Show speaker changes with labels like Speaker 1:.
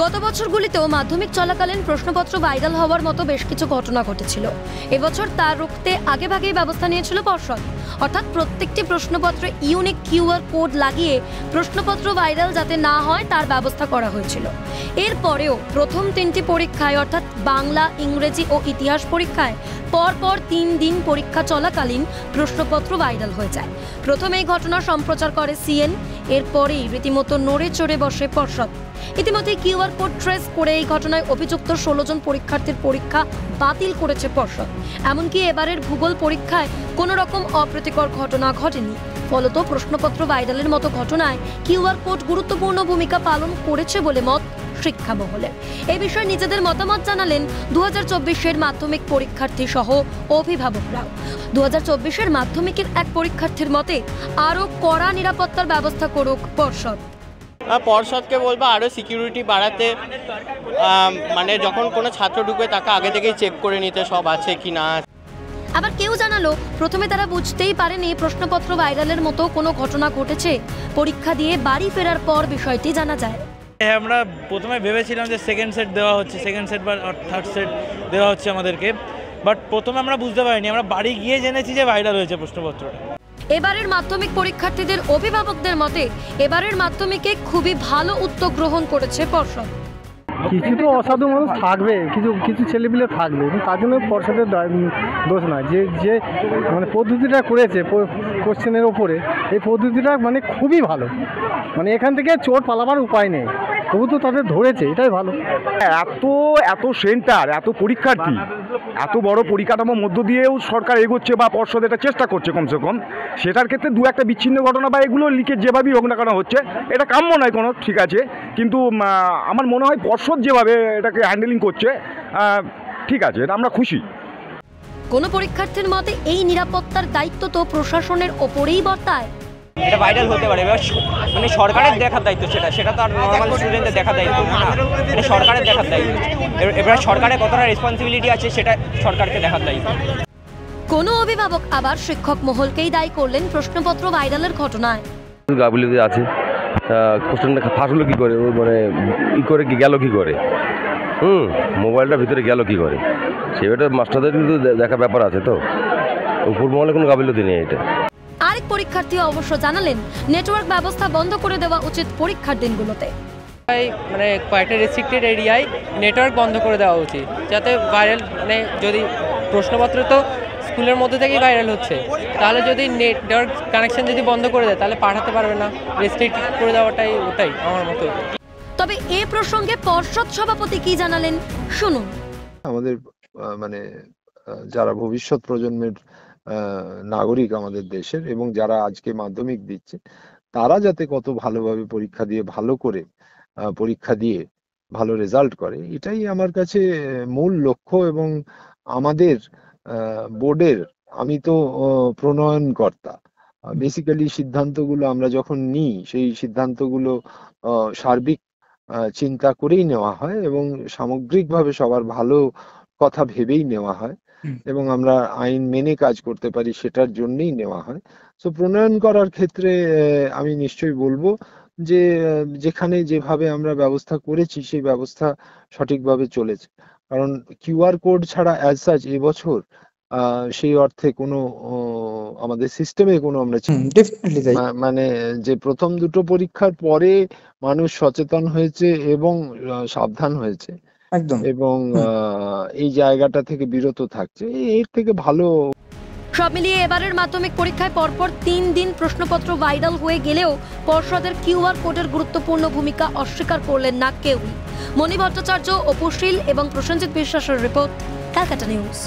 Speaker 1: গত বছরগুলিতেও মাধ্যমিক চলাকালীন প্রশ্নপত্র ভাইরাল হওয়ার মতো বেশ কিছু ঘটনা ঘটেছিল। এবছর তা রুখতে আগেভাগেই ব্যবস্থা নিয়েছিল পর্ষদ। অর্থাৎ প্রত্যেকটি প্রশ্নপত্রে ইউনিক কিউআর কোড লাগিয়ে প্রশ্নপত্র ভাইরাল যাতে না হয়, তার ব্যবস্থা করা হয়েছিল। এরপরেও প্রথম তিনটি পরীক্ষায়, অর্থাৎ বাংলা, ইংরেজি ও ইতিহাস পরীক্ষায়, পরপর তিন দিন পরীক্ষা চলাকালীন প্রশ্নপত্র ভাইরাল হয়ে যায়। প্রথমে এই ঘটনা সম্প্রচার করে সিএন। এরপরেই রীতিমতো নড়ে চড়ে বসে পর্ষদ। ইতিমধ্যে কিউআর কোড ট্রেস করে এই ঘটনায় অভিযুক্ত ষোলো জন পরীক্ষার্থীর পরীক্ষা বাতিল করেছে পর্ষদ। এমনকি এবারের ভূগোল পরীক্ষায় কোনো রকম অপ্রীতিকর ঘটনা ঘটেনি। ফলত প্রশ্নপত্র ভাইরালের মতো ঘটনায় কিউআর কোড গুরুত্বপূর্ণ ভূমিকা পালন করেছে বলে মত শিক্ষা মহলের এই বিষয়ে নিজেদের মতামত জানালেন দু হাজার মাধ্যমিক পরীক্ষার্থী সহ অভিভাবকরাও। দু হাজার চব্বিশের মাধ্যমিকের এক পরীক্ষার্থীর মতে আরও কড়া নিরাপত্তার ব্যবস্থা করুক পর্ষদ।
Speaker 2: পর্ষদকে বলব আরও সিকিউরিটি বাড়াতে মানে যখন কোনো ছাত্র ঢুকবে তাকে আগে থেকেই চেক করে নিতে সব আছে কি না
Speaker 1: আবার কেউ জানালো প্রথমে তারা বুঝতেই পারেনি প্রশ্নপত্র ভাইরালের মতো কোনো ঘটনা ঘটেছে। পরীক্ষা দিয়ে বাড়ি ফেরার পর বিষয়টি জানা যায়।
Speaker 3: আমরা প্রথমে ভেবেছিলাম যে সেকেন্ড সেট দেওয়া হচ্ছে সেকেন্ড সেট বা থার্ড সেট দেওয়া হচ্ছে আমাদেরকে। বাট প্রথমে আমরা বুঝতে পারিনি আমরা বাড়ি গিয়ে জেনেছি যে ভাইরাল হয়েছে প্রশ্নপত্রটা।
Speaker 1: এবারের মাধ্যমিক পরীক্ষার্থীদের অভিভাবকদের মতে এবারের মাধ্যমিকে খুবই ভালো উদ্যোগ গ্রহণ করেছে পর্ষদ।
Speaker 4: কিছু তো অসাধু মানুষ থাকবে কিছু কিছু ছেলেপিলে থাকবে কিন্তু তার জন্য পর্ষদের দোষ নয়। যে যে মানে পদ্ধতিটা করেছে কোশ্চেনের ওপরে এই পদ্ধতিটা মানে খুবই ভালো। মানে এখান থেকে চোর পালাবার উপায় নেই। তবু তো তাদের ধরেছে এটাই ভালো।
Speaker 5: এত এত সেন্টার এত পরীক্ষার্থী এত বড় পরিকাঠামোর মধ্য দিয়েও সরকার এগোচ্ছে বা পর্ষদ এটা চেষ্টা করছে কমসে কম সেটার ক্ষেত্রে দু একটা বিচ্ছিন্ন ঘটনা বা এগুলো লিখে যেভাবেই হোক না কেন হচ্ছে এটা কাম্য নয় কোনো ঠিক আছে। কিন্তু আমার মনে হয় পর্ষদ যেভাবে এটাকে হ্যান্ডেলিং করছে ঠিক আছে এটা আমরা খুশি।
Speaker 1: কোনো পরীক্ষার্থীর মতে এই নিরাপত্তার দায়িত্ব তো প্রশাসনের ওপরেই বর্তায়।
Speaker 6: এটা ভাইরাল হতে পারে। এবার মানে সরকারের দেখার দায়িত্ব সেটা। সেটা তো আর নর্মাল স্টুডেন্টদের দেখার দায়িত্ব না। এটা সরকারের দেখার দায়িত্ব। এবার- সরকারের কতটা রেসপন্সিবিলিটি আছে সেটা সরকারকে দেখার দায়িত্ব।
Speaker 1: কোনো অভিভাবক আবার শিক্ষক মহলকেই দায়ী করলেন প্রশ্নপত্র ভাইরালের ঘটনায়।
Speaker 7: গাফিলতি আছে। কোশ্চেনটা ফাঁস হলো কী করে? ওই মানে ই করে কি গেল কী করে? হুম মোবাইলটা ভিতরে গেল কী করে? সেটা মাস্টারদের কিন্তু দে- দেখার ব্যাপার আছে তো। উপর মহলে কোনো গাফিলতি নেই এটা।
Speaker 1: আরেক পরীক্ষার্থী অবশ্য জানালেন নেটওয়ার্ক ব্যবস্থা বন্ধ করে দেওয়া উচিত পরীক্ষার দিনগুলোতে।
Speaker 8: মানে কয়েকটা রেস্ট্রিক্টেড এরিয়ায় নেটওয়ার্ক বন্ধ করে দেওয়া উচিত যাতে ভাইরাল মানে যদি প্রশ্নপত্র তো স্কুলের মধ্যে থেকেই ভাইরাল হচ্ছে তাহলে যদি নেটওয়ার্ক কানেকশন যদি বন্ধ করে দেয় তাহলে পাঠাতে পারবে না। রেস্ট্রিক্ট করে দেওয়াটাই ওটাই আমার মতো।
Speaker 1: তবে এ প্রসঙ্গে পর্ষদ সভাপতি কি জানালেন শুনুন।
Speaker 9: আমাদের মানে যারা ভবিষ্যৎ প্রজন্মের নাগরিক আমাদের দেশের এবং যারা আজকে মাধ্যমিক দিচ্ছে, তারা যাতে কত ভালোভাবে পরীক্ষা দিয়ে, ভালো করে পরীক্ষা দিয়ে ভালো রেজাল্ট করে, এটাই আমার কাছে মূল লক্ষ্য এবং আমাদের বোর্ডের আমি তো প্রণয়নকর্তা। বেসিক্যালি সিদ্ধান্তগুলো আমরা যখন নিই, সেই সিদ্ধান্তগুলো সার্বিক চিন্তা করেই নেওয়া হয় এবং সামগ্রিকভাবে সবার ভালো কথা ভেবেই নেওয়া হয়। এবং আমরা আইন মেনে কাজ করতে পারি সেটার জন্যই নেওয়া হয়। তো প্রণয়ন করার ক্ষেত্রে আমি নিশ্চয়ই বলব যে যেখানে যেভাবে আমরা ব্যবস্থা করেছি সেই ব্যবস্থা সঠিকভাবে চলেছে। কারণ কিউআর কোড ছাড়া অ্যাজ সাচ এবছর আহ, সেই অর্থে কোনো আমাদের সিস্টেমে কোনো আমরা মানে যে প্রথম দুটো পরীক্ষার পরে মানুষ সচেতন হয়েছে এবং সাবধান হয়েছে।
Speaker 10: একদম।
Speaker 9: এবং এই জায়গাটা থেকে বিরত থাকছে। এর থেকে ভালো
Speaker 1: সব মিলিয়ে এবারের মাধ্যমিক পরীক্ষায় পরপর তিন দিন প্রশ্নপত্র ভাইরাল হয়ে গেলেও পর্ষদের কিউআর কোডের গুরুত্বপূর্ণ ভূমিকা অস্বীকার করলেন না কেউ মণি ভট্টাচার্য অপুশীল এবং প্রসেনজিৎ বিশ্বাসের রিপোর্ট ক্যালকাটা নিউজ।